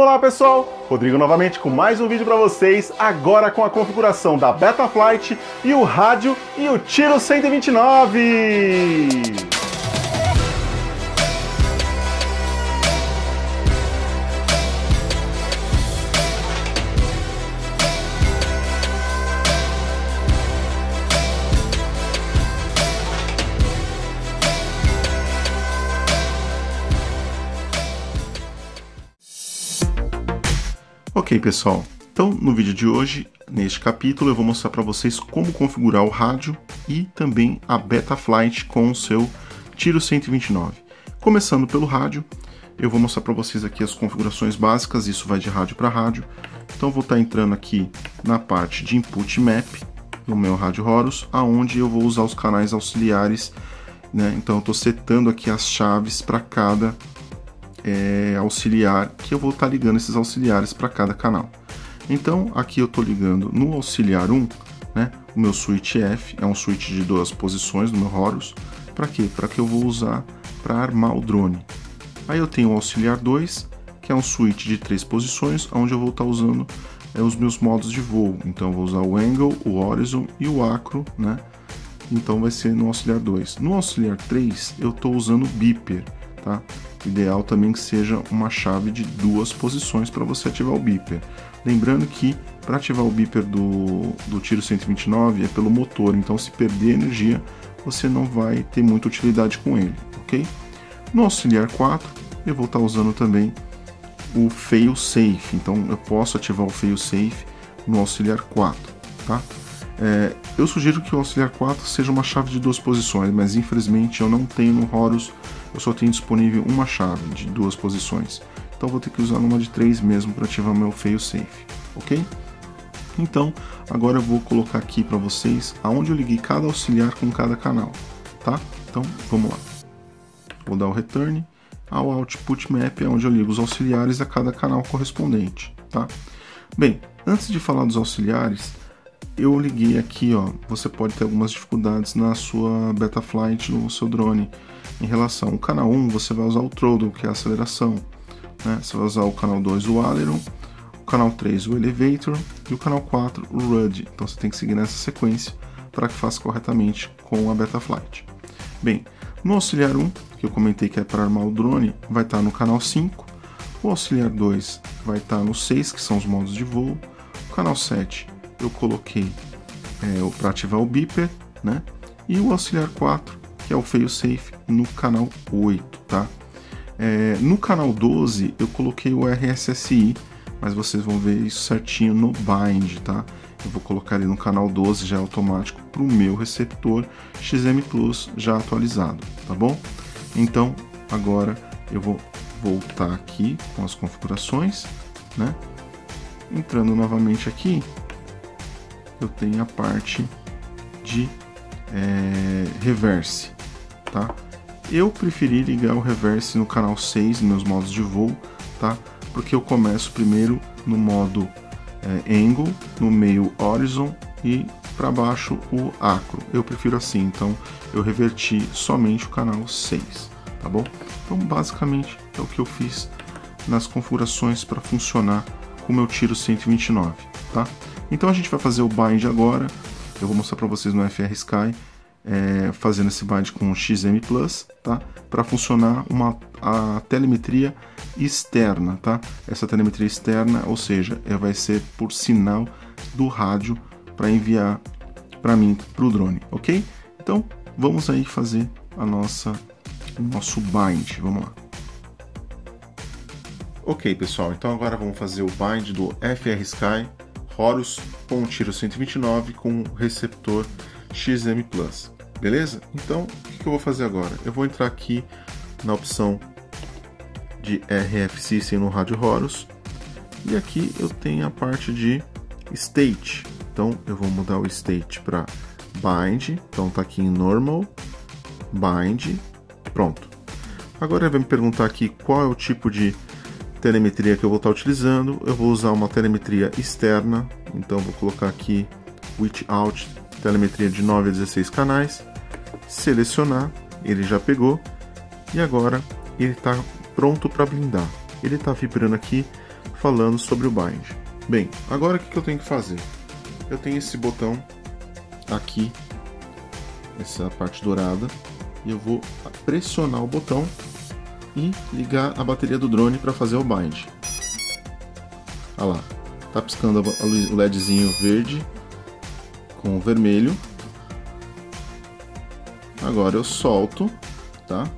Olá pessoal, Rodrigo novamente com mais um vídeo para vocês, agora com a configuração da Betaflight e o rádio e o tiro 129. Ok, pessoal. Então, no vídeo de hoje, neste capítulo, eu vou mostrar para vocês como configurar o rádio e também a Betaflight com o seu Tiro 129. Começando pelo rádio, eu vou mostrar para vocês aqui as configurações básicas, isso vai de rádio para rádio. Então, vou estar tá entrando aqui na parte de Input Map no meu rádio Horus, aonde eu vou usar os canais auxiliares, né? Então, eu estou setando aqui as chaves para cada é, auxiliar que eu vou estar tá ligando esses auxiliares para cada canal. Então aqui eu estou ligando no auxiliar 1, né, o meu switch F é um switch de duas posições no meu Horus. Para quê? Para que eu vou usar para armar o drone. Aí eu tenho o auxiliar 2, que é um switch de três posições, onde eu vou estar tá usando é, os meus modos de voo. Então vou usar o Angle, o Horizon e o Acro, né? Então vai ser no auxiliar 2. No auxiliar 3 eu estou usando o Beeper, tá? Ideal também que seja uma chave de duas posições para você ativar o beeper. Lembrando que para ativar o beeper do, do tiro 129 é pelo motor, então se perder energia você não vai ter muita utilidade com ele, ok? No auxiliar 4 eu vou estar tá usando também o fail safe, então eu posso ativar o fail safe no auxiliar 4, tá? É, eu sugiro que o auxiliar 4 seja uma chave de duas posições, mas infelizmente eu não tenho no Horus, eu só tenho disponível uma chave de duas posições. Então vou ter que usar uma de três mesmo para ativar meu fail safe, ok? Então agora eu vou colocar aqui para vocês aonde eu liguei cada auxiliar com cada canal, tá? Então vamos lá. Vou dar o return ao output map, é onde eu ligo os auxiliares a cada canal correspondente, tá? Bem, antes de falar dos auxiliares, eu liguei aqui, ó, você pode ter algumas dificuldades na sua Betaflight no seu drone. Em relação ao canal 1, você vai usar o throttle, que é a aceleração. Né? Você vai usar o canal 2, o aileron, o canal 3, o elevator e o canal 4, o RUD. Então você tem que seguir nessa sequência para que faça corretamente com a Betaflight. Bem, no auxiliar 1, que eu comentei que é para armar o drone, vai estar no canal 5. O auxiliar 2 vai estar no 6, que são os modos de voo. O canal 7 eu coloquei é, para ativar o beeper, né? E o auxiliar 4, que é o fail safe, no canal 8, tá? É, no canal 12 eu coloquei o RSSI, mas vocês vão ver isso certinho no bind, tá? Eu vou colocar ele no canal 12 já automático para o meu receptor XM Plus já atualizado, tá bom? Então agora eu vou voltar aqui com as configurações, né? Entrando novamente aqui, eu tenho a parte de é, reverse, tá? Eu preferi ligar o reverse no canal 6, meus modos de voo, tá? Porque eu começo primeiro no modo é, angle, no meio horizon e para baixo o acro. Eu prefiro assim, então eu reverti somente o canal 6, tá bom? Então basicamente é o que eu fiz nas configurações para funcionar com o meu tiro 129, tá? Então a gente vai fazer o bind agora. Eu vou mostrar para vocês no FR Sky é, fazendo esse bind com XM Plus, tá? Para funcionar uma a telemetria externa, tá? Essa telemetria externa, ou seja, é, vai ser por sinal do rádio para enviar para mim para o drone, ok? Então vamos aí fazer a nossa o nosso bind. Vamos lá. Ok, pessoal. Então agora vamos fazer o bind do FR Sky Horus com um tiro 129 com receptor XM Plus. Beleza? Então, o que eu vou fazer agora? Eu vou entrar aqui na opção de RF System no rádio Horus e aqui eu tenho a parte de State. Então, eu vou mudar o State para Bind. Então, tá aqui em Normal, Bind, pronto. Agora vai me perguntar aqui qual é o tipo de telemetria que eu vou estar utilizando, eu vou usar uma telemetria externa, então vou colocar aqui with out, telemetria de 9 a 16 canais, selecionar, ele já pegou, e agora ele está pronto para blindar. Ele está vibrando aqui falando sobre o bind. Bem, agora o que eu tenho que fazer? Eu tenho esse botão aqui, essa parte dourada, e eu vou pressionar o botão e ligar a bateria do drone para fazer o bind. Olha lá, tá piscando o LEDzinho verde com o vermelho. Agora eu solto, tá?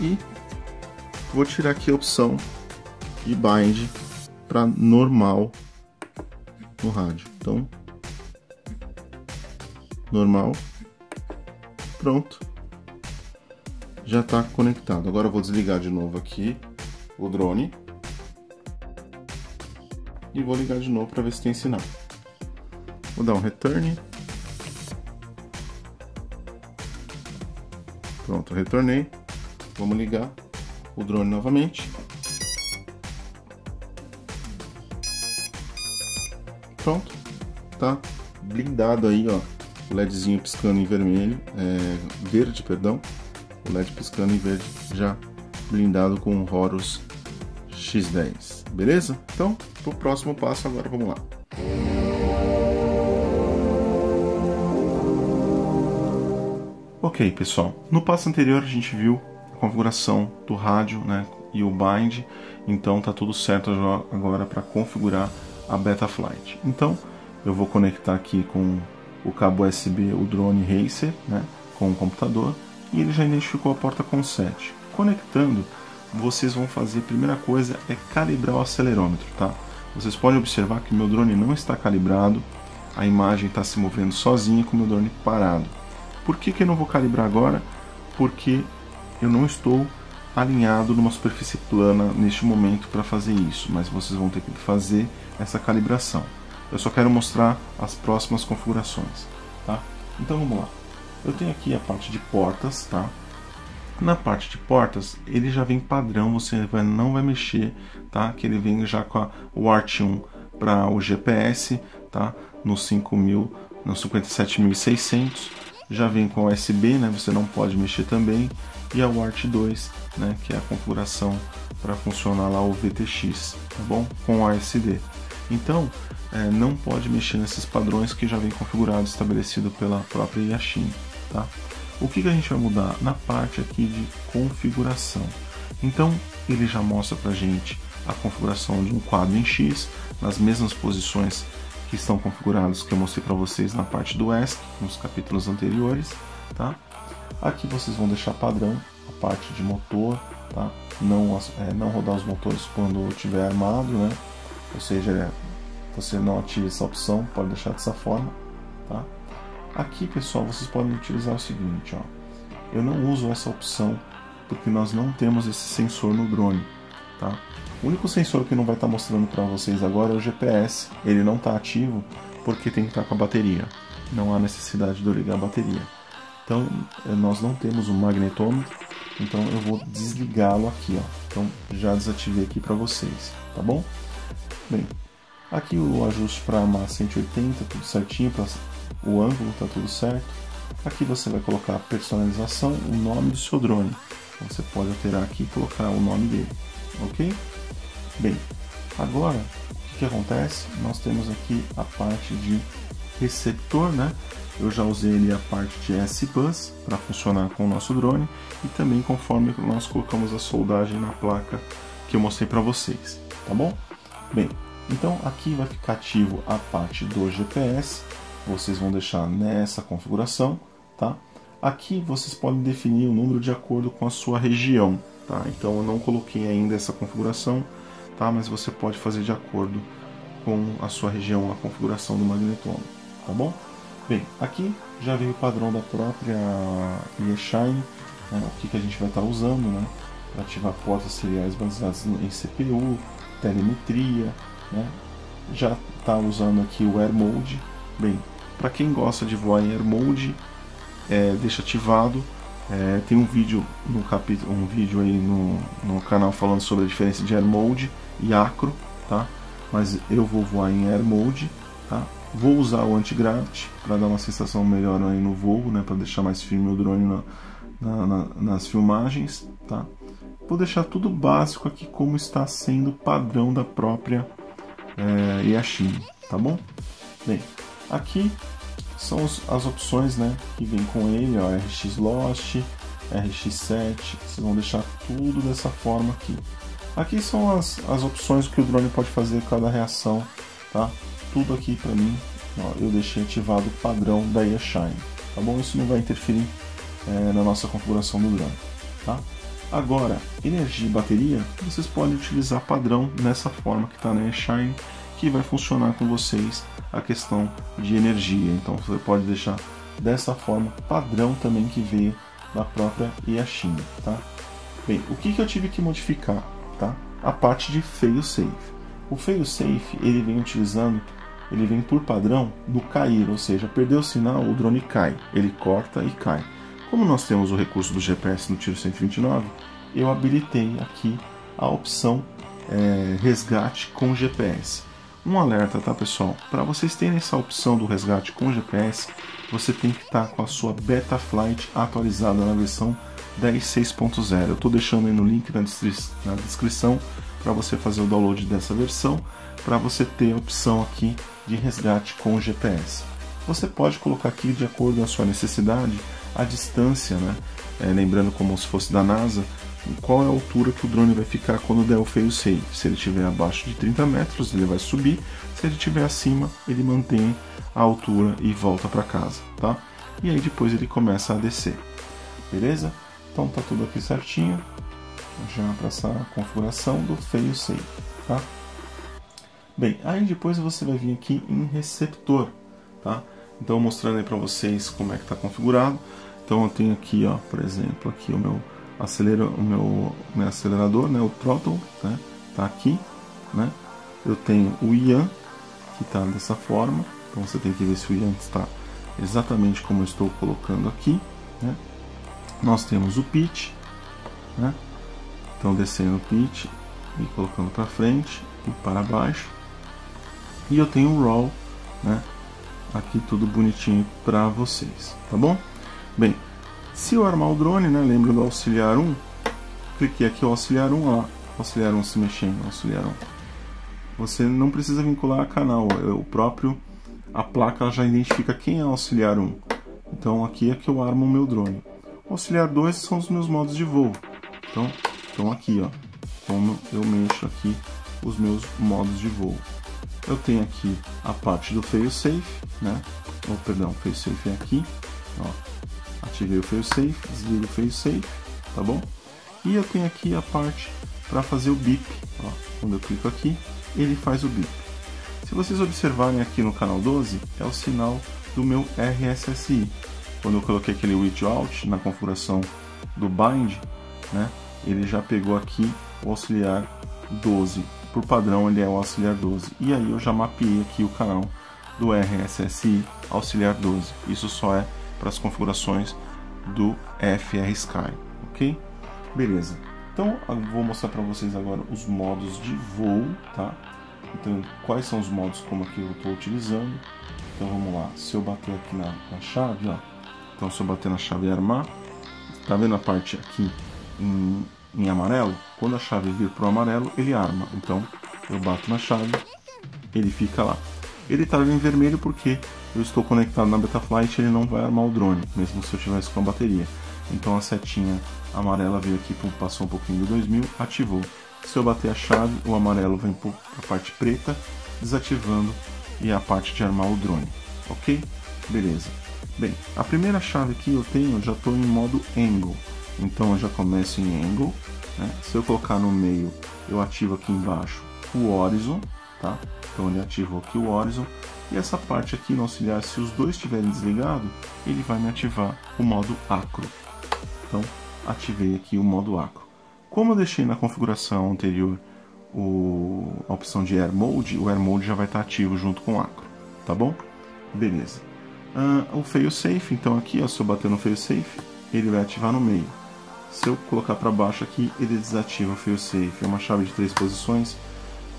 E vou tirar aqui a opção de bind para normal no rádio. Então, normal, pronto, já está conectado. Agora eu vou desligar de novo aqui o drone e vou ligar de novo para ver se tem sinal. Vou dar um return. Pronto, retornei. Vamos ligar o drone novamente. Pronto, tá blindado aí, ó. O LEDzinho piscando em vermelho, é, verde, perdão. O LED piscando em verde já blindado com o Horus X10. Beleza? Então, pro próximo passo agora, vamos lá. Ok, pessoal. No passo anterior a gente viu a configuração do rádio, né, e o bind. Então tá tudo certo agora para configurar a Betaflight. Então eu vou conectar aqui com o cabo USB o drone Racer, né, com o computador, e ele já identificou a porta com 7. Conectando, vocês vão fazer, a primeira coisa é calibrar o acelerômetro, tá? Vocês podem observar que meu drone não está calibrado, a imagem está se movendo sozinha com o meu drone parado. Por que, que eu não vou calibrar agora? Porque eu não estou alinhado numa superfície plana neste momento para fazer isso, mas vocês vão ter que fazer essa calibração. Eu só quero mostrar as próximas configurações, tá? Então vamos lá. Eu tenho aqui a parte de portas, tá? Na parte de portas, ele já vem padrão, você vai, não vai mexer, tá? Que ele vem já com a, o ART 1 para o GPS, tá? No 5000, no 57600, já vem com USB, né? Você não pode mexer também, e a UART 2, né? Que é a configuração para funcionar lá o VTX, tá bom? Com ASD. Então, é, não pode mexer nesses padrões que já vem configurado, estabelecido pela própria Yashin, tá? O que, que a gente vai mudar? Na parte aqui de configuração. Então, ele já mostra para gente a configuração de um quadro em X, nas mesmas posições que estão configurados que eu mostrei para vocês na parte do ESC, nos capítulos anteriores, tá? Aqui vocês vão deixar padrão a parte de motor, tá? Não, é, não rodar os motores quando estiver armado, né? Ou seja, você não ativa essa opção, pode deixar dessa forma, tá? Aqui, pessoal, vocês podem utilizar o seguinte, ó. Eu não uso essa opção porque nós não temos esse sensor no drone, tá? O único sensor que não vai estar tá mostrando para vocês agora é o GPS. Ele não está ativo porque tem que estar tá com a bateria. Não há necessidade de eu ligar a bateria. Então, eh, nós não temos um magnetômetro, então eu vou desligá-lo aqui, ó. Então, já desativei aqui para vocês, tá bom? Bem, aqui o ajuste para massa 180, tudo certinho, para o ângulo tá tudo certo. Aqui você vai colocar a personalização, o nome do seu drone. Então, você pode alterar aqui e colocar o nome dele, ok? Bem, agora o que, que acontece? Nós temos aqui a parte de receptor, né? Eu já usei ali a parte de S-Bus para funcionar com o nosso drone e também conforme nós colocamos a soldagem na placa que eu mostrei para vocês, tá bom? Bem, então aqui vai ficar ativo a parte do GPS vocês vão deixar nessa configuração, tá? Aqui vocês podem definir o número de acordo com a sua região, tá? Então eu não coloquei ainda essa configuração, tá? Mas você pode fazer de acordo com a sua região a configuração do magnetômetro, tá bom? Bem, aqui já veio o padrão da própria eShine, né? o que, que a gente vai estar usando, né? Ativar portas seriais baseadas em CPU, telemetria, né? Já está usando aqui o Air Mode. Bem, para quem gosta de voar em Air Mode, é, deixa ativado. É, tem um vídeo no capítulo, um vídeo aí no, no canal falando sobre a diferença de Air Mode e Acro, tá? Mas eu vou voar em Air Mode, tá? Vou usar o anti-gravity para dar uma sensação melhor aí no voo, né? Para deixar mais firme o drone na, na, na, nas filmagens, tá? vou deixar tudo básico aqui como está sendo padrão da própria é, tá bom? Bem, aqui são as opções né, que vem com ele, ó, RX Lost, RX7, vocês vão deixar tudo dessa forma aqui. Aqui são as, as opções que o drone pode fazer cada reação, tá? Tudo aqui para mim, ó, eu deixei ativado o padrão da Shine, tá bom? Isso não vai interferir é, na nossa configuração do drone, tá? Agora, energia e bateria, vocês podem utilizar padrão nessa forma que está na Shine, que vai funcionar com vocês a questão de energia. Então você pode deixar dessa forma padrão também que veio da própria Yashin, tá? Bem, o que, que eu tive que modificar, tá? A parte de fail-safe. O fail-safe, ele vem utilizando, ele vem por padrão do cair, ou seja, perdeu o sinal, o drone cai, ele corta e cai. Como nós temos o recurso do GPS no tiro 129, eu habilitei aqui a opção é, resgate com GPS. Um alerta, tá pessoal? Para vocês terem essa opção do resgate com GPS, você tem que estar tá com a sua Betaflight atualizada na versão 10.6.0. Eu estou deixando aí no link na, na descrição para você fazer o download dessa versão, para você ter a opção aqui de resgate com GPS. Você pode colocar aqui de acordo com a sua necessidade a distância, né? É, lembrando como se fosse da NASA, qual é a altura que o drone vai ficar quando der o fail safe. Se ele estiver abaixo de 30 metros, ele vai subir. Se ele estiver acima, ele mantém a altura e volta para casa, tá? E aí depois ele começa a descer, beleza? Então tá tudo aqui certinho, já para essa configuração do fail safe, tá? Bem, aí depois você vai vir aqui em receptor, tá? Então mostrando aí para vocês como é que está configurado. Então eu tenho aqui, ó, por exemplo, aqui o meu acelera o meu, meu acelerador, né, o throttle, né, tá aqui, né? Eu tenho o IAN que está dessa forma, então você tem que ver se o IAN está exatamente como eu estou colocando aqui, né? Nós temos o pitch, né? Então descendo o pitch e colocando para frente e para baixo. E eu tenho o roll, né? Aqui tudo bonitinho para vocês, tá bom? Bem, se eu armar o drone, né, lembro do auxiliar 1, cliquei aqui o auxiliar 1, ó, auxiliar 1 se mexendo, auxiliar 1. Você não precisa vincular a canal, é o próprio, a placa já identifica quem é o auxiliar 1. Então aqui é que eu armo o meu drone. O auxiliar 2 são os meus modos de voo. Então, então aqui, ó, como eu mexo aqui os meus modos de voo. Eu tenho aqui a parte do fail safe, né? Oh, perdão, fail safe é aqui, ó ativei o failsafe, desligo o failsafe, tá bom? E eu tenho aqui a parte para fazer o bip, ó, quando eu clico aqui, ele faz o bip. Se vocês observarem aqui no canal 12, é o sinal do meu RSSI. Quando eu coloquei aquele reach out na configuração do bind, né, ele já pegou aqui o auxiliar 12. Por padrão ele é o auxiliar 12. E aí eu já mapeei aqui o canal do RSSI auxiliar 12. Isso só é para as configurações do FR Sky, ok? Beleza. Então eu vou mostrar para vocês agora os modos de voo, tá? Então quais são os modos como aqui eu estou utilizando. Então vamos lá. Se eu bater aqui na, na chave, ó. Então se eu bater na chave e armar, tá vendo a parte aqui em, em amarelo? Quando a chave vir para o amarelo, ele arma. Então eu bato na chave, ele fica lá. Ele estava em vermelho porque eu estou conectado na Betaflight ele não vai armar o drone, mesmo se eu tivesse com a bateria. Então a setinha amarela veio aqui, passou um pouquinho do 2000, ativou. Se eu bater a chave, o amarelo vem para a parte preta, desativando e a parte de armar o drone. Ok? Beleza. Bem, a primeira chave que eu tenho, eu já estou em modo angle. Então eu já começo em angle. Né? Se eu colocar no meio, eu ativo aqui embaixo o horizon, tá? Então ele ativou aqui o horizon e essa parte aqui no auxiliar, se os dois estiverem desligados, ele vai me ativar o modo acro. Então ativei aqui o modo acro. Como eu deixei na configuração anterior o, a opção de Air Mode, o Air Mode já vai estar ativo junto com o acro, tá bom? Beleza. Uh, o fail safe, então aqui, ó, se eu bater no fail safe, ele vai ativar no meio. Se eu colocar para baixo aqui, ele desativa o fail safe. É uma chave de três posições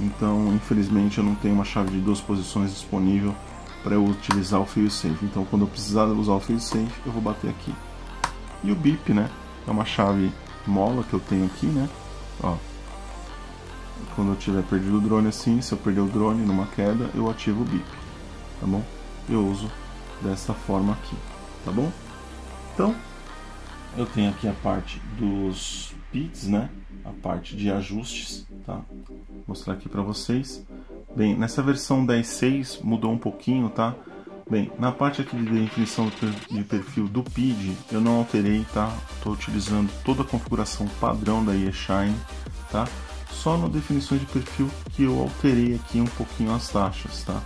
então, infelizmente, eu não tenho uma chave de duas posições disponível para eu utilizar o failsafe. Então, quando eu precisar usar o failsafe, eu vou bater aqui. E o bip, né? É uma chave mola que eu tenho aqui, né? Ó, quando eu tiver perdido o drone assim, se eu perder o drone numa queda, eu ativo o bip, tá bom? Eu uso dessa forma aqui, tá bom? Então, eu tenho aqui a parte dos bits, né? A parte de ajustes, tá? Vou mostrar aqui para vocês. Bem, nessa versão 10.6 mudou um pouquinho, tá? Bem, na parte aqui de definição de perfil do PID, eu não alterei, tá? Estou utilizando toda a configuração padrão da eShine, tá? Só no definição de perfil que eu alterei aqui um pouquinho as taxas, tá?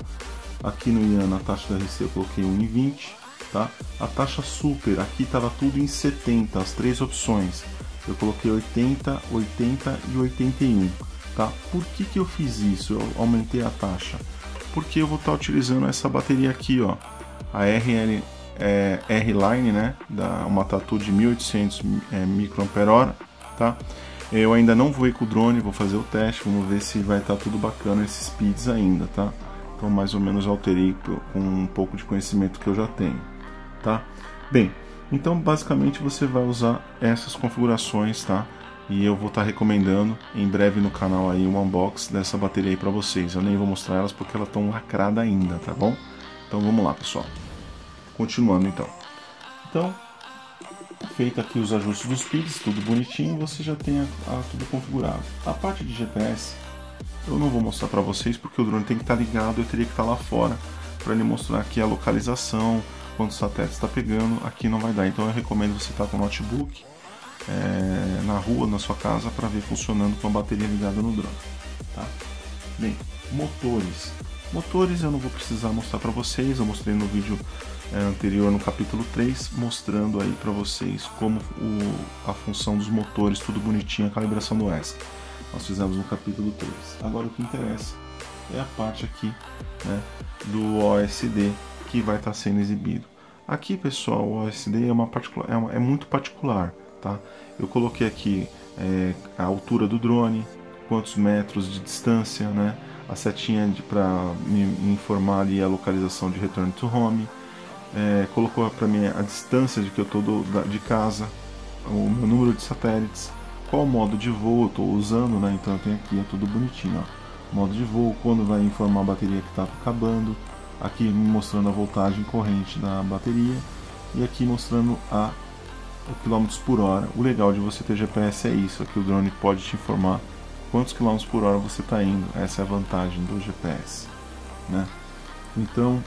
Aqui no IAN, a taxa da RC eu coloquei 1,20, tá? A taxa super, aqui estava tudo em 70, as três opções. Eu coloquei 80, 80 e 81, tá? Por que que eu fiz isso? Eu aumentei a taxa porque eu vou estar utilizando essa bateria aqui, ó, a RL é, R-Line, né, da uma Tatu de 1800 é, microampere tá? Eu ainda não vou ir com o drone, vou fazer o teste, vamos ver se vai estar tudo bacana esses speeds ainda, tá? Então mais ou menos alterei com um pouco de conhecimento que eu já tenho, tá? Bem, então basicamente você vai usar essas configurações, tá? e eu vou estar tá recomendando em breve no canal aí um unbox dessa bateria aí para vocês. Eu nem vou mostrar elas porque elas estão lacradas ainda, tá bom? Então vamos lá, pessoal. Continuando então. Então, feito aqui os ajustes dos PIDs, tudo bonitinho, você já tem a, a, tudo configurado. A parte de GPS eu não vou mostrar para vocês porque o drone tem que estar tá ligado, eu teria que estar tá lá fora para ele mostrar aqui a localização, quantos satélites está pegando, aqui não vai dar. Então eu recomendo você estar tá com o notebook é, na rua, na sua casa, para ver funcionando com a bateria ligada no drone. Tá? Bem, motores. Motores eu não vou precisar mostrar para vocês, eu mostrei no vídeo é, anterior, no capítulo 3, mostrando aí para vocês como o, a função dos motores, tudo bonitinho, a calibração do ESC. Nós fizemos no capítulo 3. Agora o que interessa é a parte aqui né, do OSD que vai estar tá sendo exibido. Aqui, pessoal, o OSD é, uma particular, é, uma, é muito particular tá? Eu coloquei aqui é, a altura do drone, quantos metros de distância, né? A setinha para me, informar ali a localização de return to home. É, colocou para mim a distância de que eu estou de casa, o meu número de satélites, qual modo de voo eu estou usando, né? Então eu tenho aqui, é tudo bonitinho, ó. Modo de voo, quando vai informar a bateria que está acabando, aqui mostrando a voltagem corrente da bateria e aqui mostrando a quilômetros por hora. O legal de você ter GPS é isso, é que o drone pode te informar quantos quilômetros por hora você está indo. Essa é a vantagem do GPS, né? Então,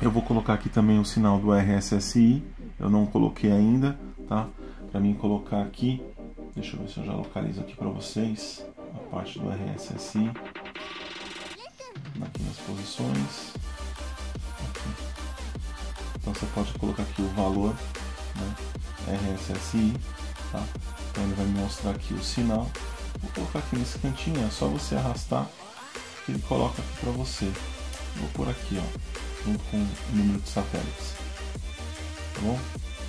eu vou colocar aqui também o sinal do RSSI. Eu não coloquei ainda, tá? Para mim colocar aqui, deixa eu ver se eu já localizo aqui para vocês a parte do RSSI. Aqui nas posições. Então você pode colocar aqui o valor, né? RSSI, tá? Então ele vai me mostrar aqui o sinal. Vou colocar aqui nesse cantinho, é só você arrastar que ele coloca aqui para você. Vou por aqui, ó, junto com o número de satélites. Tá bom?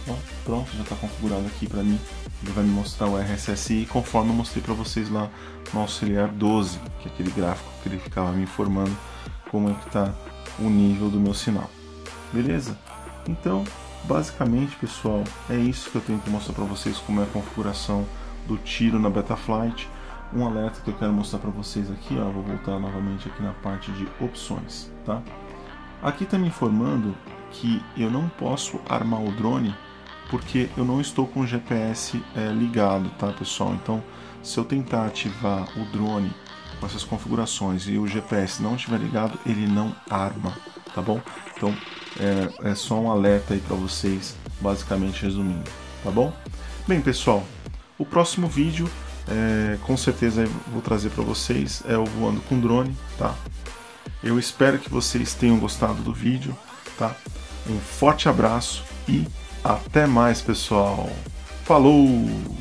Então, pronto, já está configurado aqui para mim. Ele vai me mostrar o RSSI conforme eu mostrei para vocês lá no auxiliar 12, que é aquele gráfico que ele ficava me informando como é que está o nível do meu sinal. Beleza? Então, Basicamente, pessoal, é isso que eu tenho que mostrar para vocês como é a configuração do tiro na Betaflight. Um alerta que eu quero mostrar para vocês aqui, ó, vou voltar novamente aqui na parte de opções, tá? Aqui está me informando que eu não posso armar o drone porque eu não estou com o GPS é, ligado, tá, pessoal? Então, se eu tentar ativar o drone com essas configurações e o GPS não estiver ligado, ele não arma, tá bom? Então, é, é só um alerta aí para vocês, basicamente resumindo, tá bom? Bem, pessoal, o próximo vídeo, é, com certeza vou trazer para vocês, é o voando com drone, tá? Eu espero que vocês tenham gostado do vídeo, tá? Um forte abraço e até mais, pessoal. Falou!